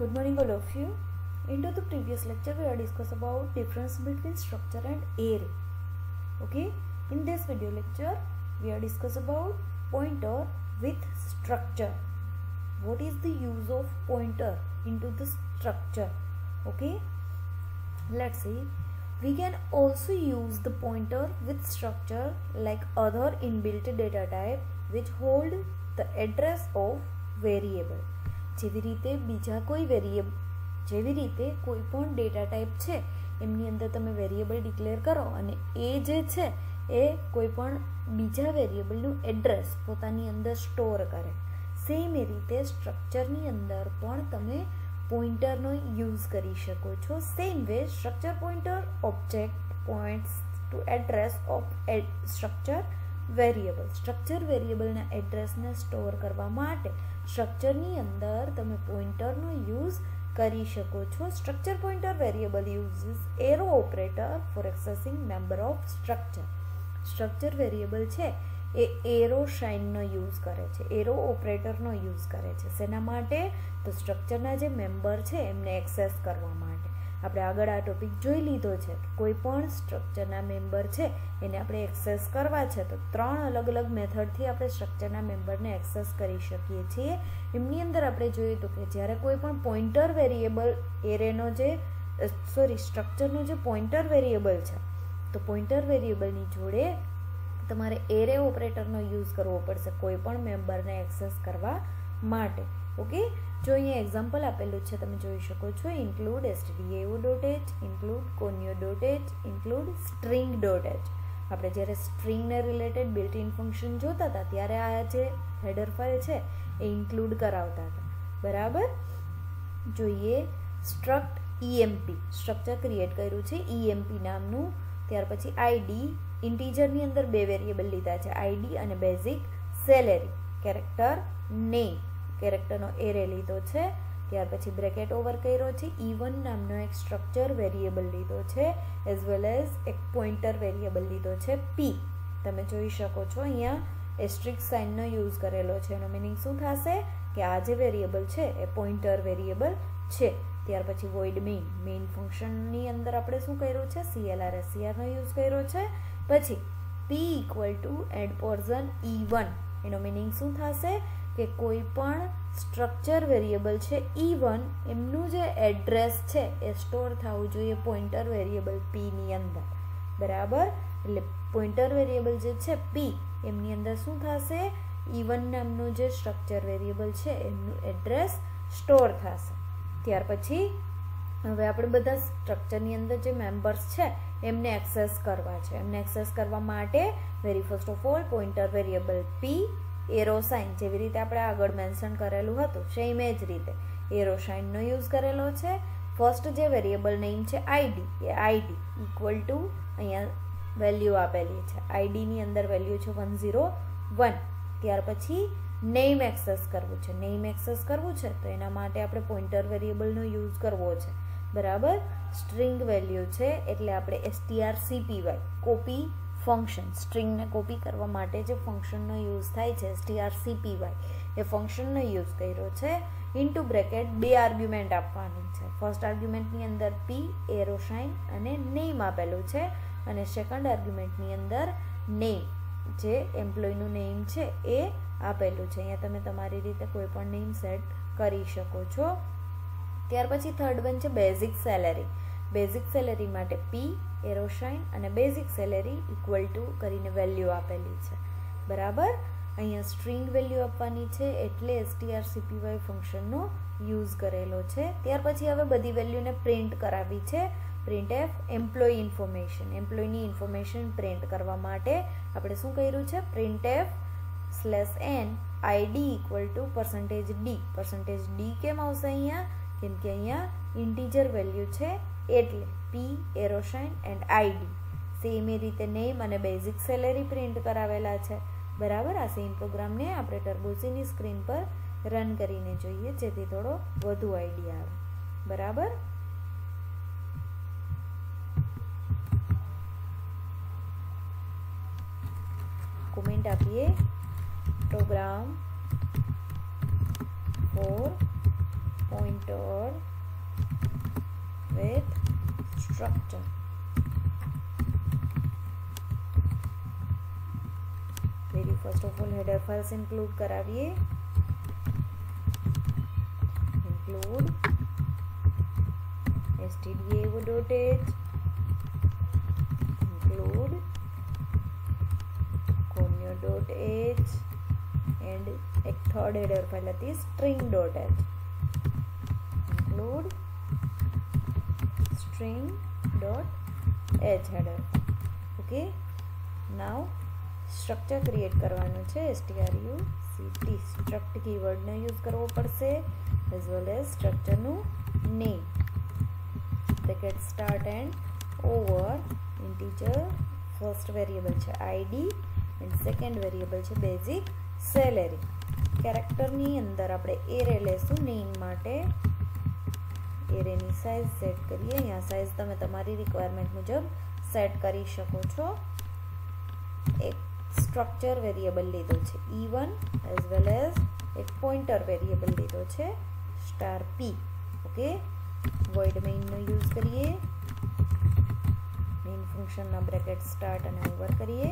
Good morning all of you. Into the previous lecture we have discussed about difference between structure and array. Okay. In this video lecture we have discussed about pointer with structure. What is the use of pointer into the structure? Okay. Let's see. We can also use the pointer with structure like other inbuilt data type which hold the address of variable. જેવી રીતે બીજા કોઈ variable જેવી રીતે કોઈ પણ data type છે, એમની અંદર તમે વેરિયેબલ ડિક્લેર કરો અને એ જે છે, એ કોઈ પણ બીજા વેરિયેબલનું એડ્રેસ પોતાની અંદર સ્ટોર કરે. સેમ એ રીતે સ્ટ્રક્ચરની અંદર પણ તમે પોઈન્ટરનો યુઝ કરી શકો છો. Same way structure pointer, object points to address of structure variable structure વેરિયેબલના એડ્રેસને સ્ટોર કરવા માટે સ્ટ્રક્ચરની અંદર તમે પોઇન્ટરનો યુઝ કરી શકો છો. Structure pointer variable uses arrow operator for accessing member of structure structure variable છે, એ એરો શાઇનનો યુઝ કરે છે. એરો ઓપરેટરનો યુઝ કરે છે. શેના માટે? તો સ્ટ્રક્ચરના જે મેમ્બર છે, એમને એક્સેસ કરવા માટે. આપણે આગળ આ ટોપિક જોઈ લીધો છે કે કોઈ પણ સ્ટ્રક્ચરના મેમ્બર છે, એને આપણે એક્સેસ કરવા છે, તો ત્રણ અલગ અલગ મેથડથી આપણે સ્ટ્રક્ચરના મેમ્બરને એક્સેસ કરી શકીએ છીએ. એમની અંદર આપણે જોઈએ તો કે જ્યારે કોઈ પણ પોઇન્ટર વેરિયેબલ એરેનો જે સોરી સ્ટ્રક્ચરનો જે પોઇન્ટર વેરિયેબલ છે, તો પોઇન્ટર વેરિયેબલની જોડે તમારે એરે ઓપરેટરનો યુઝ કરવો પડશે કોઈ પણ મેમ્બરને એક્સેસ કરવા માટે. ઓકે? જો અહીંયા એક્ઝામ્પલ આપેલું છે, તમે જોઈ શકો છો include stdio dot H include conio dot H include string dot H આપણે જ્યારે સ્ટ્રિંગને રિલેટેડ બિલ્ટ ઇન ફંક્શન જોતા હતા, ત્યારે આ જે હેડર ફાઇલ છે, એ ઇન્ક્લુડ કરાવતા હતા. બરાબર? જોઈએ સ્ટ્રક્ટ ઈએમપી સ્ટ્રક્ચર ક્રિએટ કર્યું છે ઈએમપી નામનું. ત્યાર પછી આઈડી ઇન્ટીજરની અંદર બે વેરિયેબલ લીધા છે આઈડી અને બેઝિક સેલેરી કેરેક્ટર નેમ કેરેક્ટરનો એરે લીધો છે. ત્યાર પછી બ્રેકેટ ઓવર કર્યો છે. ઇવન નામનો એક સ્ટ્રક્ચર વેરિયેબલ લીધો છે એઝ વેલ એઝ એક પોઇન્ટર વેરિયેબલ લીધો છે પી તમે જોઈ શકો છો અહીંયા એસ્ટ્રિક સાઇનનો યુઝ કરેલો છે. એનો મિનિંગ શું થશે? કે આ જે વેરિયેબલ છે, એ પોઇન્ટર વેરિયેબલ છે. ત્યાર પછી વોઇડ મેઇન મેઇન ફંક્શનની અંદર આપણે શું કર્યું છે? સીએલઆર એસસીઆરનો યુઝ કર્યો છે. પછી P equal to ampersand E one એનો મિનિંગ શું થશે? કે કોઈ પણ સ્ટ્રક્ચર વેરિયેબલ છે ઈ વન એમનું જે એડ્રેસ છે, એ સ્ટોર થવું જોઈએ પોઇન્ટર વેરિયેબલ પીની અંદર. બરાબર? એટલે પોઇન્ટર વેરિયેબલ જે છે પી એમની અંદર શું થશે? ઈ વન નામનું જે સ્ટ્રક્ચર વેરિયેબલ છે, એમનું એડ્રેસ સ્ટોર થશે. ત્યાર પછી, હવે આપણે બધા સ્ટ્રક્ચરની અંદર જે મેમ્બર્સ છે, એમને એક્સેસ કરવા છે. એમને એક્સેસ કરવા માટે very first of all pointer variable P arrow sign જેવી રીતે આપણે આગળ મેન્શન કરેલું હતું સેમ એ જ રીતે. એરો સાઇનનો યુઝ કરેલો છે. ફર્સ્ટ જે વેરિયેબલ નેમ છે આઈડી એ આઈડી ઇક્વલ ટુ અહીંયા વેલ્યુ આપેલી છે. આઈડીની અંદર વેલ્યુ છે વન ઝીરો વન ત્યાર પછી નેમ એક્સેસ કરવું છે. નેમ એક્સેસ કરવું છે તો એના માટે આપણે પોઈન્ટર વેરિયેબલનો યુઝ કરવો છે. બરાબર? સ્ટ્રિંગ વેલ્યુ છે એટલે આપણે એસટીઆર સીપીવાય કોપી ફંક્શન સ્ટ્રિંગને કોપી કરવા માટે જે ફંક્શનનો યુઝ થાય છે એસટીઆર સીપીવાય એ ફંક્શનનો યુઝ કર્યો છે ઇન્ટુ બ્રેકેટ બે આર્ગ્યુમેન્ટ આપવાની છે. ફર્સ્ટ આર્ગ્યુમેન્ટની અંદર પી એરો શાઇન અને નેમ આપેલું છે અને સેકન્ડ આર્ગ્યુમેન્ટની અંદર નેમ જે એમ્પ્લોયનું નેમ છે, એ આપેલું છે. અહીંયા તમે તમારી રીતે કોઈ પણ નેમ સેટ કરી શકો છો. ત્યાર પછી થર્ડ વન છે બેઝિક સેલેરી બેઝિક સેલેરી માટે પી એરોશાઇન અને બેઝિક સેલેરી ઇક્વલ ટુ કરીને વેલ્યુ આપેલી છે. બરાબર? અહીંયા સ્ટ્રિંગ વેલ્યુ આપવાની છે એટલે એસટીઆર સીપીવાય ફંક્શનનો યુઝ કરેલો છે. ત્યાર પછી હવે બધી વેલ્યુને પ્રિન્ટ કરાવી છે. Print F employee information. એમ્પ્લોયની information print કરવા માટે આપણે શું કર્યું છે? Print F slash N ID equal to percentage D. Percentage D કેમ આવશે અહીંયા? કેમ કે અહીંયા ઇન્ટીજર વેલ્યુ છે. એટલે P arrow sign and ID same એ રીતે નેમ અને બેઝિક સેલેરી પ્રિન્ટ કરાવેલા છે. બરાબર? આ સેમ પ્રોગ્રામને આપણે ટર્બોસીની સ્ક્રીન પર રન કરીને જોઈએ, જેથી થોડો વધુ આઈડિયા આવે. બરાબર? કોમેન્ટ આપીએ. Program for pointer with constructor. Very first of all header files include कराइए include stdio.h include conio dot conio.h and a third header file that is string dot string.h include string string.h header. Okay? Now structure create કરવાનું છે stru ct સ્ટ્રક્ટ કીવર્ડનો use કરવો પડશે as well as સ્ટ્રક્ચરનું name bracket start end over integer first variable છે ID and second variable છે basic salary કેરેક્ટરની અંદર આપણે એરે લેશું નેમ માટે એરેની સાઇઝ સેટ કરીએ. અહીંયા સાઇઝ તમે તમારી રિક્વાયરમેન્ટ મુજબ સેટ કરી શકો છો. એક સ્ટ્રક્ચર વેરિયેબલ લીધો છે. E one as well as એક પોઇન્ટર વેરિયેબલ લીધો છે. સ્ટાર પી ઓકે વોઇડ મેઇનનો યુઝ કરીએ. મેઇન ફંક્શનના બ્રેકેટ સ્ટાર્ટ અને ઓવર કરીએ.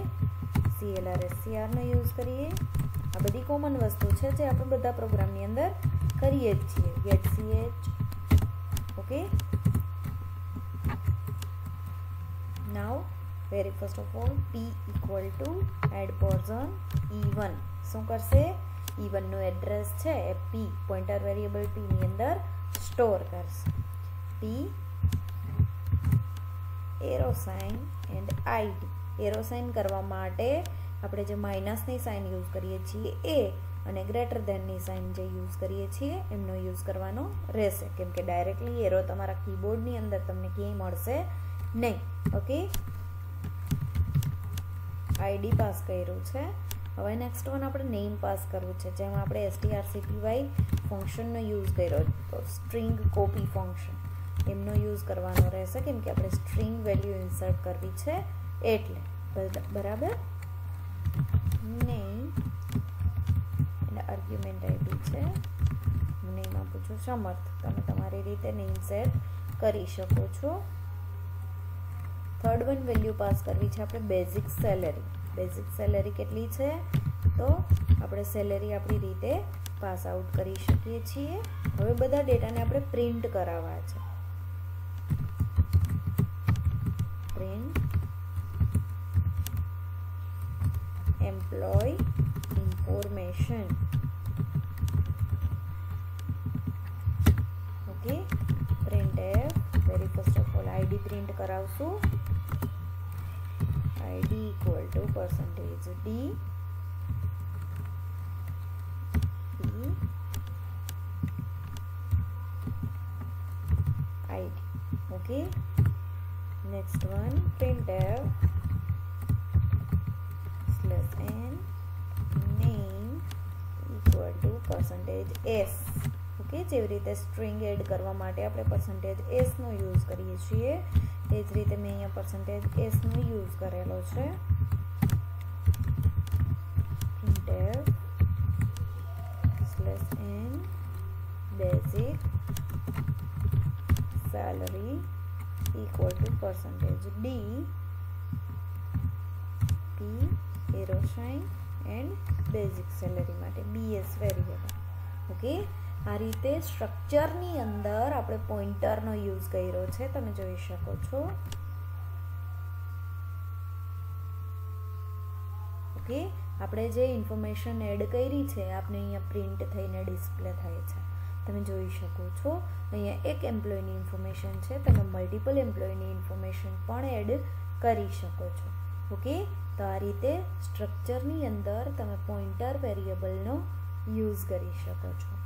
સીએલઆર એસસીઆરનો યુઝ કરીએ. આ બધી કોમન વસ્તુ છે જે આપણે બધા પ્રોગ્રામની અંદર કરીએ જ છીએ. Get CH now very first of all P equal to ampersand E one શું કરશે? E1 નું એડ્રેસ છે એ પી પોઇન્ટર વેરિયેબલ પીની અંદર સ્ટોર કરશે. P arrow sign and ID arrow sign કરવા માટે આપણે જે માઇનસની સાઇન યુઝ કરીએ છીએ એ અને ગ્રેટર ધેનની સાઇન જે યુઝ કરીએ છીએ, એમનો યુઝ કરવાનો રહેશે. કેમ કે ડાયરેક્ટલી એરો તમારા કીબોર્ડની અંદર તમને ક્યાંય મળશે નહીં. ઓકે આઈડી પાસ કર્યું છે. હવે નેક્સ્ટ વન આપણે નેમ પાસ કરવું છે. જેમાં આપણે એસટીઆરસીપીવાય ફંક્શનનો યુઝ કર્યો. તો સ્ટ્રિંગ કોપી ફંક્શન એમનો યુઝ કરવાનો રહેશે. કેમ કે આપણે સ્ટ્રિંગ વેલ્યુ ઇન્સર્ટ કરવી છે. એટલે, બરાબર નેમ એટલે આર્ગ્યુમેન્ટ છે. નેમ આપું છું સમર્થ, તમે તમારી રીતે નેમ સેટ કરી શકો છો. થર્ડ વન વેલ્યુ પાસ કરવી છે આપણે બેઝિક સેલેરી બેઝિક સેલેરી કેટલી છે? તો આપણે સેલેરી આપણી રીતે પાસ આઉટ કરી શકીએ છીએ. હવે બધા ડેટાને આપણે પ્રિન્ટ કરાવવા છે. Print employee information first of all ID print કરાવશું id equal to percentage d p id okay next one printf slash n name equal to percentage s Okay જેવી રીતે સ્ટ્રિંગ એડ કરવા માટે આપણે પર્સન્ટેજ એસનો યુઝ કરીએ છીએ. એ જ રીતે મેં અહીંયા પર્સન્ટેજ એસનો યુઝ કરેલો છે. printf salary equal to percentage d p, arrow, sign, and basic salary માટે bs વેરિયેબલ ઓકે આ રીતે સ્ટ્રક્ચરની અંદર આપણે પોઇન્ટરનો યુઝ કર્યો છે. તમે જોઈ શકો છો. ઓકે આપણે જે ઇન્ફોર્મેશન એડ કરી છે આપણે અહીંયા પ્રિન્ટ થઈને ડિસ્પ્લે થાય છે. તમે જોઈ શકો છો. અહીંયા એક એમ્પ્લોયની ઇન્ફોર્મેશન છે. તમે મલ્ટિપલ એમ્પ્લોયની ઇન્ફોર્મેશન પણ એડ કરી શકો છો. ઓકે તો આ રીતે સ્ટ્રક્ચરની અંદર તમે પોઇન્ટર વેરિયેબલનો યુઝ કરી શકો છો.